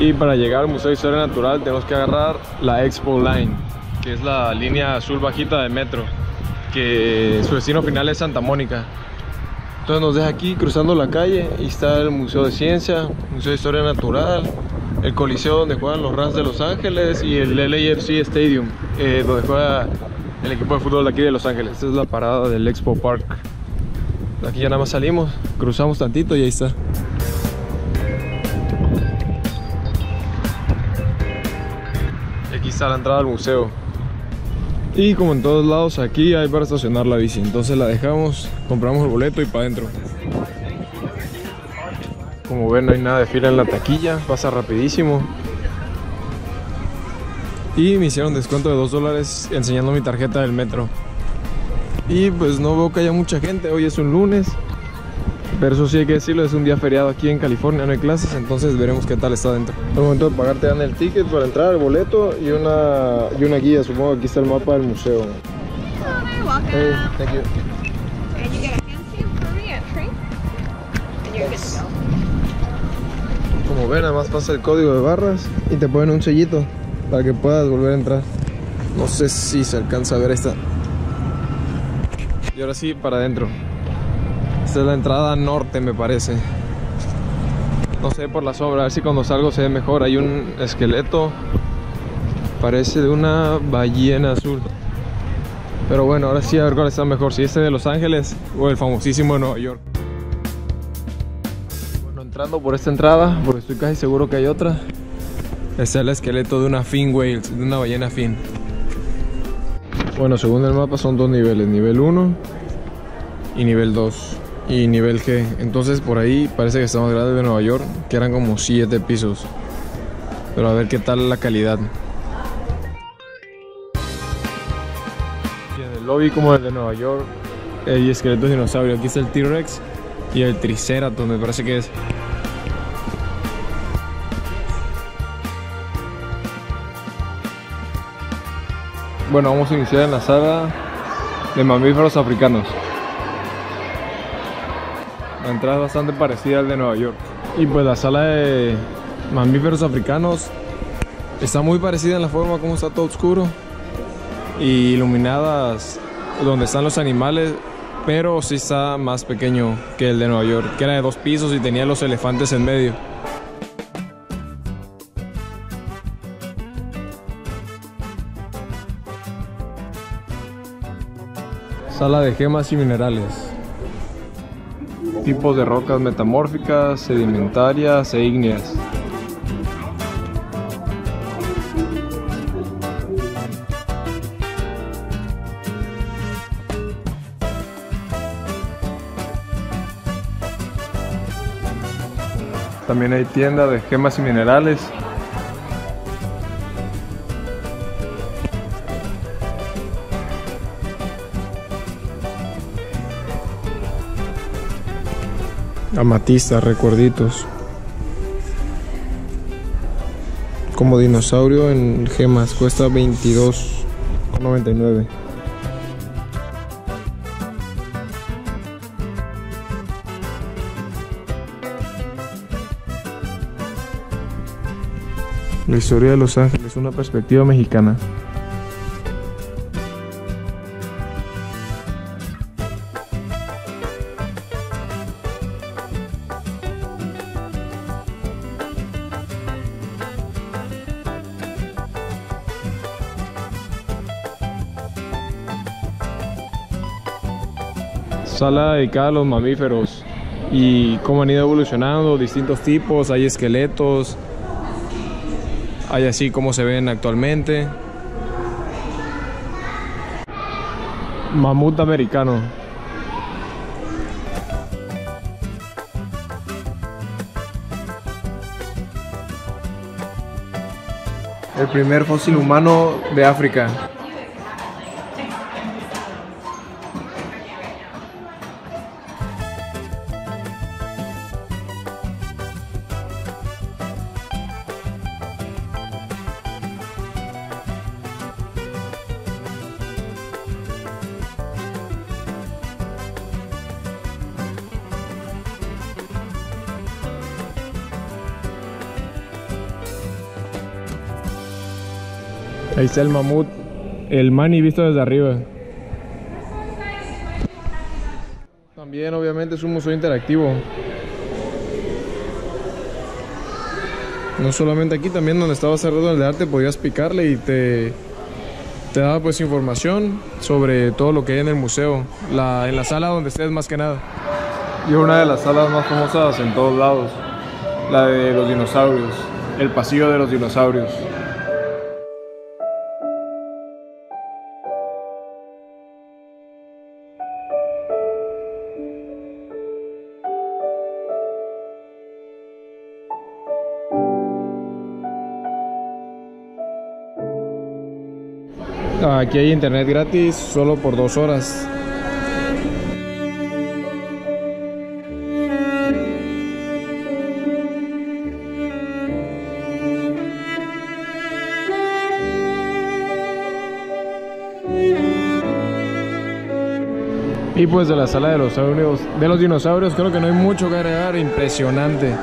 Y para llegar al Museo de Historia Natural tenemos que agarrar la Expo Line, que es la línea azul bajita de metro, que su destino final es Santa Mónica. Entonces nos deja aquí cruzando la calle y está el Museo de Ciencia, Museo de Historia Natural, el Coliseo donde juegan los Rams de Los Ángeles y el LAFC Stadium, eh, donde juega el equipo de fútbol de aquí de Los Ángeles. Esta es la parada del Expo Park. Aquí ya nada más salimos, cruzamos tantito y ahí está. Aquí está la entrada al museo. Y como en todos lados, aquí hay para estacionar la bici. Entonces la dejamos, compramos el boleto y para adentro. Como ven, no hay nada de fila en la taquilla, pasa rapidísimo. Y me hicieron descuento de 2 dólares enseñando mi tarjeta del metro. Y pues no veo que haya mucha gente, hoy es un lunes. Pero eso sí hay que decirlo, es un día feriado aquí en California, no hay clases, entonces veremos qué tal está dentro. Al momento de pagar te dan el ticket para entrar, el boleto y una, y una guía, supongo que aquí está el mapa del museo. Hello there, welcome. Hey, thank you. And you get a hand stamp for re-entry. And you're good to go. Como ven, además pasa el código de barras y te ponen un sellito para que puedas volver a entrar. No sé si se alcanza a ver, está. Y ahora sí, para adentro. Esta es la entrada norte, me parece. No sé por la sombra, a ver si cuando salgo se ve mejor. Hay un esqueleto, parece de una ballena azul. Pero bueno, ahora sí a ver cuál está mejor, si este de Los Ángeles o el famosísimo de Nueva York. Bueno, entrando por esta entrada, porque estoy casi seguro que hay otra, está el esqueleto de una fin whale, de una ballena fin. Bueno, según el mapa son dos niveles, nivel 1 y nivel 2 y nivel G. Entonces por ahí parece que está más grande de Nueva York, que eran como 7 pisos. Pero a ver qué tal la calidad. Y el lobby como el de Nueva York hay esqueletos de dinosaurio. Aquí está el T-Rex y el Triceratops, me parece que es. Bueno, vamos a iniciar en la sala de mamíferos africanos. La entrada es bastante parecida al de Nueva York. Y pues la sala de mamíferos africanos está muy parecida en la forma como está todo oscuro y iluminadas donde están los animales, pero sí está más pequeño que el de Nueva York, que era de dos pisos y tenía los elefantes en medio. Sala de gemas y minerales. Tipos de rocas metamórficas, sedimentarias e ígneas. También hay tienda de gemas y minerales. Amatista, recuerditos. Como dinosaurio en gemas, cuesta 22,99. La historia de Los Ángeles, una perspectiva mexicana. Sala dedicada a los mamíferos y cómo han ido evolucionando, distintos tipos, hay esqueletos, hay así como se ven actualmente. Mamut americano. El primer fósil humano de África. Ahí está el mamut, el mani visto desde arriba. También obviamente es un museo interactivo. No solamente aquí, también donde estaba cerrado el de arte podías picarle y te, te daba pues información sobre todo lo que hay en el museo, la, en la sala donde estés más que nada. Y una de las salas más famosas en todos lados, la de los dinosaurios, el pasillo de los dinosaurios. Aquí hay internet gratis solo por dos horas. Y pues de la sala de los dinosaurios, de los dinosaurios creo que no hay mucho que agregar, impresionante.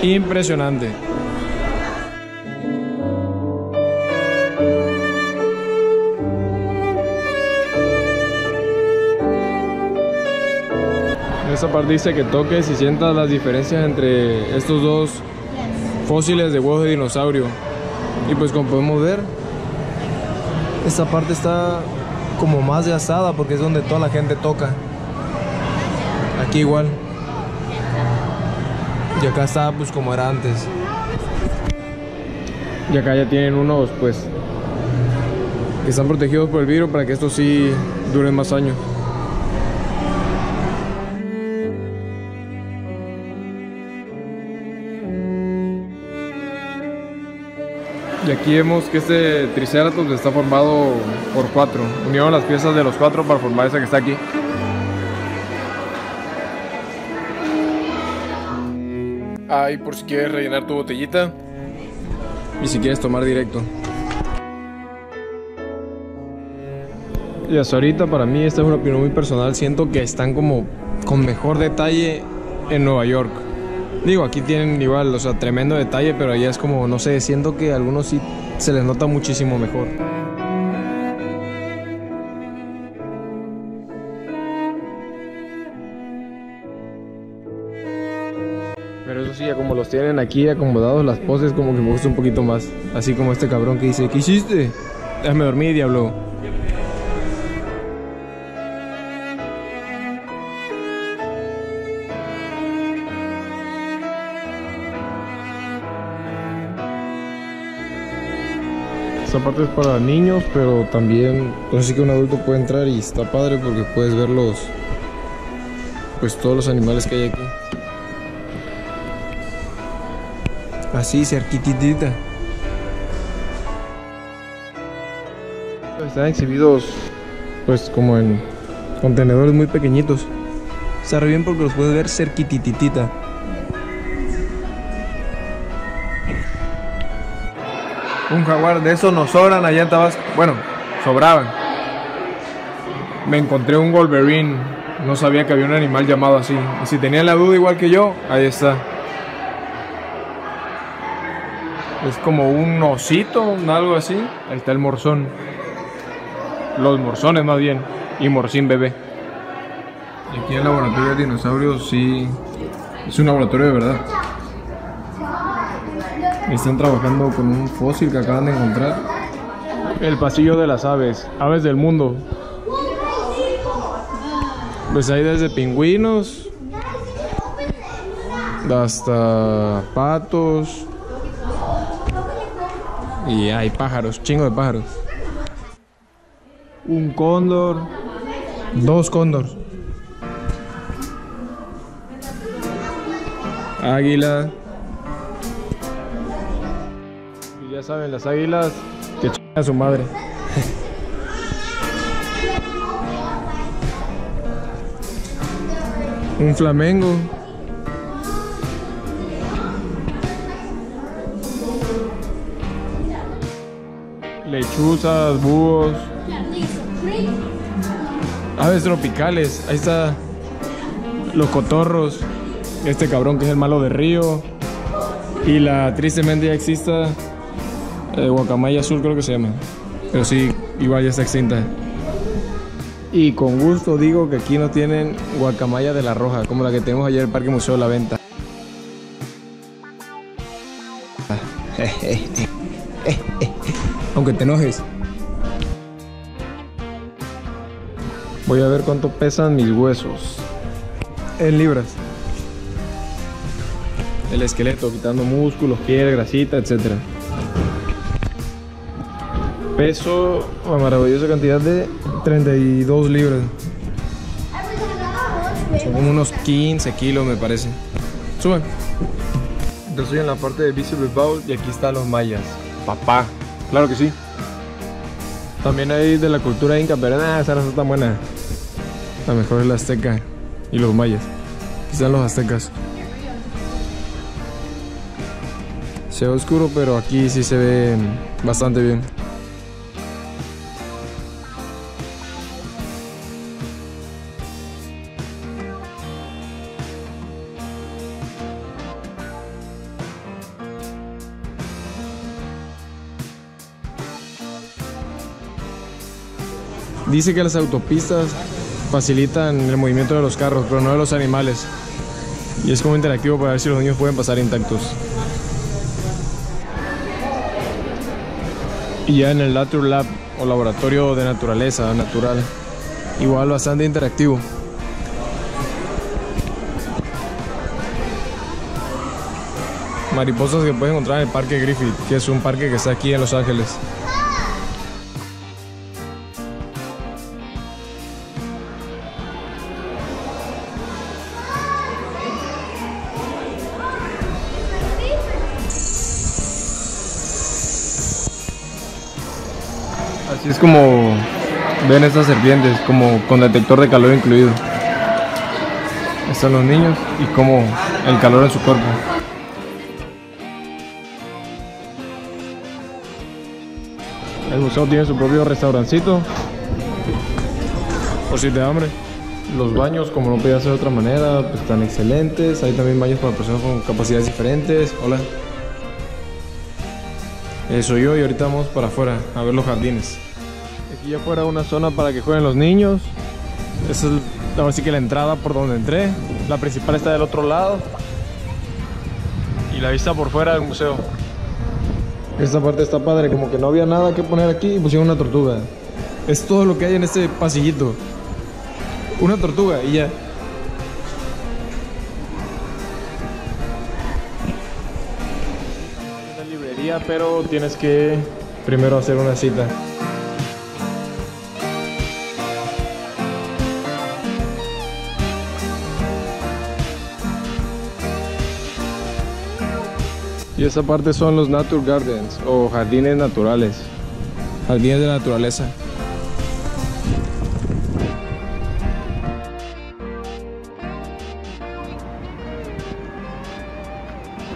Impresionante. En esta parte dice que toques y sientas las diferencias entre estos dos fósiles de huevos de dinosaurio. Y pues como podemos ver, esta parte está como más de asada porque es donde toda la gente toca. Aquí igual. Y acá está pues como era antes. Y acá ya tienen unos pues que están protegidos por el virus para que estos sí duren más años. Y aquí vemos que este Triceratops está formado por cuatro. Unieron las piezas de los cuatro para formar ese que está aquí. Ahí por si quieres rellenar tu botellita. Y si quieres tomar directo. Y hasta ahorita para mí, esta es una opinión muy personal, siento que están como con mejor detalle en Nueva York. Digo, aquí tienen igual, o sea, tremendo detalle, pero allá es como, no sé, siento que a algunos sí se les nota muchísimo mejor. Pero eso sí, ya como los tienen aquí acomodados las poses, como que me gusta un poquito más. Así como este cabrón que dice, ¿qué hiciste? Déjame dormir, diablo. Esta parte es para niños, pero también, pues sí que un adulto puede entrar y está padre porque puedes ver los, pues todos los animales que hay aquí. Así, cerquititita. Están exhibidos, pues como en contenedores muy pequeñitos. Está re bien porque los puedes ver cerquititita. Un jaguar de esos nos sobran allá en Tabasco. Bueno, sobraban. Me encontré un Wolverine. No sabía que había un animal llamado así. Y si tenía la duda igual que yo, ahí está. Es como un osito, algo así. Ahí está el morzón. Los morzones más bien. Y morcín bebé. Y aquí en el laboratorio de dinosaurios sí. Es un laboratorio de verdad. Están trabajando con un fósil que acaban de encontrar. El pasillo de las aves, aves del mundo. Pues hay desde pingüinos hasta patos y hay pájaros, chingo de pájaros. Un cóndor, dos cóndor. Águila. Ya saben, las águilas que chingan a su madre. Un flamengo. Lechuzas, búhos. Aves tropicales. Ahí está. Los cotorros. Este cabrón que es el malo de río. Y la tristemente ya exista Eh, guacamaya azul creo que se llama. Pero sí, igual ya está extinta. Y con gusto digo que aquí no tienen guacamaya de la roja, como la que tenemos ayer en el Parque Museo de la Venta. Aunque te enojes. Voy a ver cuánto pesan mis huesos. En libras. El esqueleto, quitando músculos, piel, grasita, etc. Peso, una maravillosa cantidad de 32 libras. Son como unos 15 kilos me parece. Suben. Yo estoy en la parte de Visible Bowl y aquí están los mayas. Papá. Claro que sí. También hay de la cultura inca, pero nada, esa no está tan buena. La mejor es la azteca y los mayas. Aquí están los aztecas. Se ve oscuro, pero aquí sí se ve bastante bien. Dice que las autopistas facilitan el movimiento de los carros, pero no de los animales. Y es como interactivo para ver si los niños pueden pasar intactos. Y ya en el Nature Lab o laboratorio de naturaleza natural, igual bastante interactivo. Mariposas que puedes encontrar en el Parque Griffith, que es un parque que está aquí en Los Ángeles. Como ven estas serpientes, como con detector de calor incluido. Están los niños y como el calor en su cuerpo. El museo tiene su propio restaurancito. Por si te hambre. Los baños, como no podía ser de otra manera, pues están excelentes. Hay también baños para personas con capacidades diferentes. Hola. Eso yo y ahorita vamos para afuera a ver los jardines. Aquí afuera una zona para que jueguen los niños. Esa es que la entrada por donde entré. La principal está del otro lado. Y la vista por fuera del museo. Esta parte está padre, como que no había nada que poner aquí y pusieron una tortuga. Es todo lo que hay en este pasillito. Una tortuga y ya. Librería, pero tienes que primero hacer una cita. Y esa parte son los Nature Gardens o jardines naturales. Jardines de naturaleza.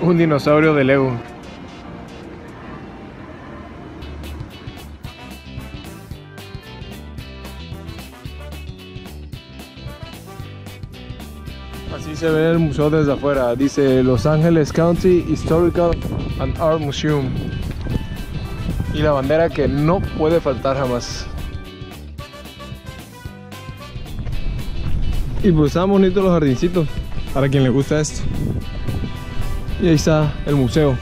Un dinosaurio de Lego. Así se ve el museo desde afuera. Dice Los Angeles County Historical and Art Museum. Y la bandera que no puede faltar jamás. Y pues están bonitos los jardincitos. Para quien le gusta esto. Y ahí está el museo.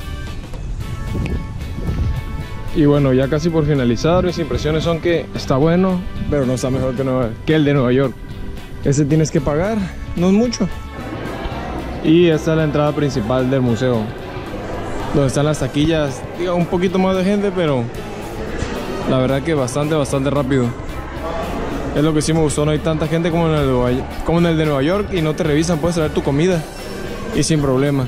Y bueno, ya casi por finalizar, mis impresiones son que está bueno, pero no está mejor que, que el de Nueva York. Ese tienes que pagar, no es mucho. Y esta es la entrada principal del museo. Donde están las taquillas, diga un poquito más de gente, pero la verdad que bastante, bastante rápido. Es lo que sí me gustó, no hay tanta gente como en el de Nueva, como en el de Nueva York y no te revisan, puedes traer tu comida y sin problema.